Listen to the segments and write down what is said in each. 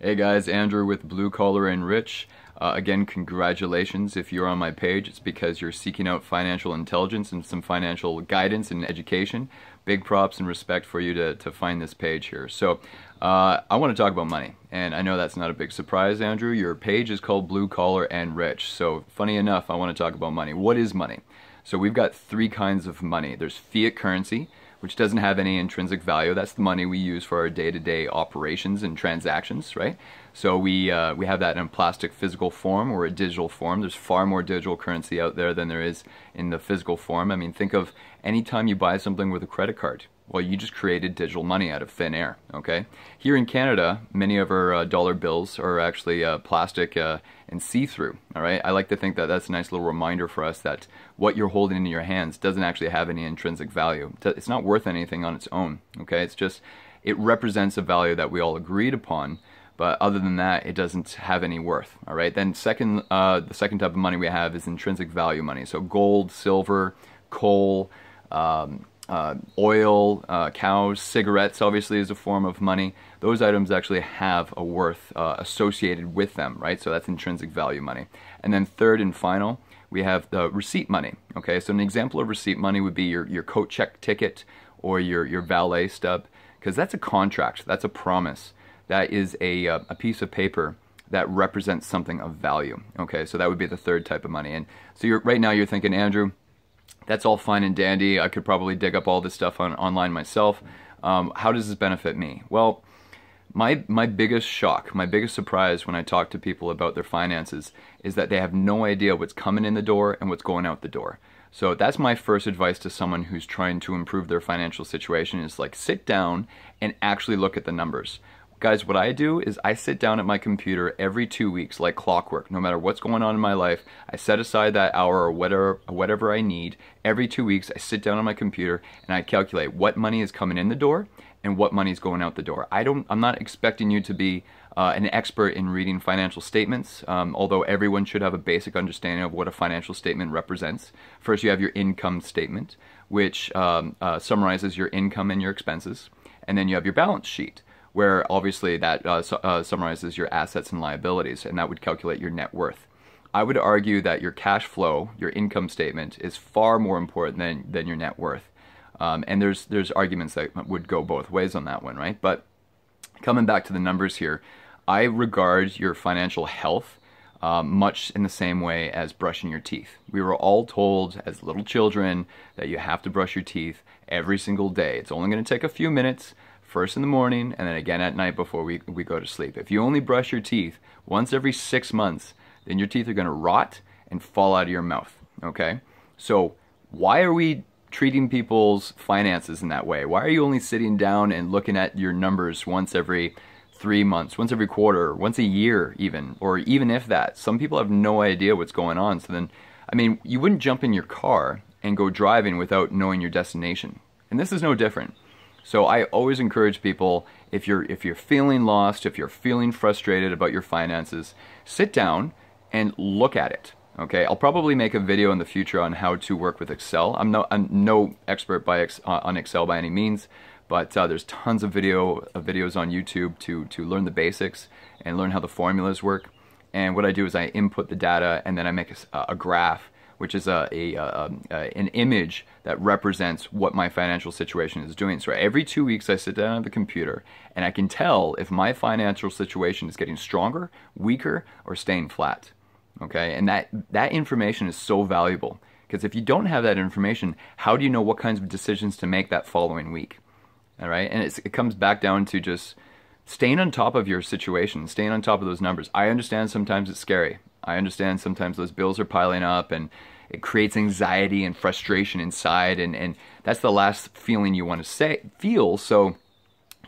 Hey guys, Andrew with Blue Collar and Rich. Uh, again, congratulations if you're on my page. It's because you're seeking out financial intelligence and some financial guidance and education. Big props and respect for you to, to find this page here. So, uh, I want to talk about money. And I know that's not a big surprise, Andrew. Your page is called Blue Collar and Rich. So, funny enough, I want to talk about money. What is money? So, we've got three kinds of money there's fiat currency which doesn't have any intrinsic value. That's the money we use for our day-to-day operations and transactions, right? So we uh, we have that in a plastic physical form or a digital form. There's far more digital currency out there than there is in the physical form. I mean, think of any time you buy something with a credit card. Well, you just created digital money out of thin air, okay? Here in Canada, many of our uh, dollar bills are actually uh, plastic uh, and see-through, all right? I like to think that that's a nice little reminder for us that what you're holding in your hands doesn't actually have any intrinsic value. It's not worth anything on its own, okay? It's just, it represents a value that we all agreed upon, but other than that, it doesn't have any worth, all right? Then second, uh, the second type of money we have is intrinsic value money. So gold, silver, coal, um, uh, oil, uh, cows, cigarettes obviously is a form of money. Those items actually have a worth uh, associated with them, right? So that's intrinsic value money. And then third and final, we have the receipt money. Okay, so an example of receipt money would be your, your coat check ticket or your, your valet stub, because that's a contract, that's a promise. That is a, uh, a piece of paper that represents something of value. Okay, so that would be the third type of money. And so you're right now you're thinking, Andrew, that's all fine and dandy. I could probably dig up all this stuff on, online myself. Um, how does this benefit me? Well, my my biggest shock, my biggest surprise when I talk to people about their finances is that they have no idea what's coming in the door and what's going out the door. So that's my first advice to someone who's trying to improve their financial situation is like sit down and actually look at the numbers. Guys, what I do is I sit down at my computer every two weeks like clockwork. No matter what's going on in my life, I set aside that hour or whatever, whatever I need. Every two weeks, I sit down on my computer and I calculate what money is coming in the door and what money is going out the door. I don't, I'm not expecting you to be uh, an expert in reading financial statements, um, although everyone should have a basic understanding of what a financial statement represents. First, you have your income statement, which um, uh, summarizes your income and your expenses. And then you have your balance sheet where obviously that uh, su uh, summarizes your assets and liabilities, and that would calculate your net worth. I would argue that your cash flow, your income statement, is far more important than, than your net worth. Um, and there's there's arguments that would go both ways on that one, right? But coming back to the numbers here, I regard your financial health um, much in the same way as brushing your teeth. We were all told as little children that you have to brush your teeth every single day. It's only going to take a few minutes first in the morning and then again at night before we, we go to sleep. If you only brush your teeth once every six months, then your teeth are going to rot and fall out of your mouth. Okay? So, why are we treating people's finances in that way? Why are you only sitting down and looking at your numbers once every three months, once every quarter, once a year, even, or even if that? Some people have no idea what's going on. So, then, I mean, you wouldn't jump in your car and go driving without knowing your destination. And this is no different. So I always encourage people if you're if you're feeling lost, if you're feeling frustrated about your finances, sit down and look at it. Okay, I'll probably make a video in the future on how to work with Excel. I'm no I'm no expert by uh, on Excel by any means, but uh, there's tons of video videos on YouTube to to learn the basics and learn how the formulas work. And what I do is I input the data and then I make a, a graph which is a, a, a, um, an image that represents what my financial situation is doing. So every two weeks I sit down at the computer and I can tell if my financial situation is getting stronger, weaker, or staying flat. Okay, and that, that information is so valuable because if you don't have that information, how do you know what kinds of decisions to make that following week? All right, and it comes back down to just staying on top of your situation, staying on top of those numbers. I understand sometimes it's scary. I understand sometimes those bills are piling up and it creates anxiety and frustration inside and, and that's the last feeling you want to say feel so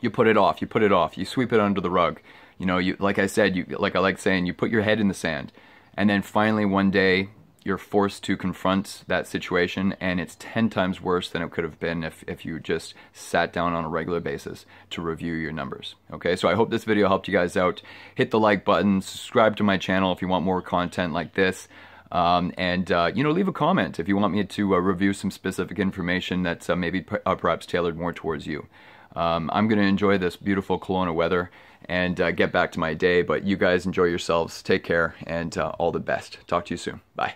you put it off you put it off you sweep it under the rug. You know you like i said you like i like saying you put your head in the sand. And then finally one day you're forced to confront that situation and it's 10 times worse than it could have been if, if you just sat down on a regular basis to review your numbers okay so i hope this video helped you guys out hit the like button subscribe to my channel if you want more content like this um, and uh, you know leave a comment if you want me to uh, review some specific information that's uh, maybe uh, perhaps tailored more towards you um, i'm going to enjoy this beautiful Kelowna weather and uh, get back to my day. But you guys enjoy yourselves. Take care and uh, all the best. Talk to you soon. Bye.